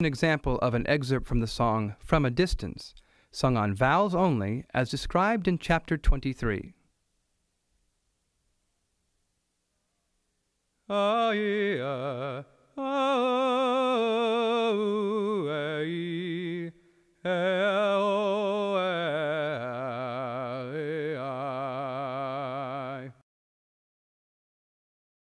an example of an excerpt from the song From a Distance, sung on vowels only, as described in chapter 23. Yeah.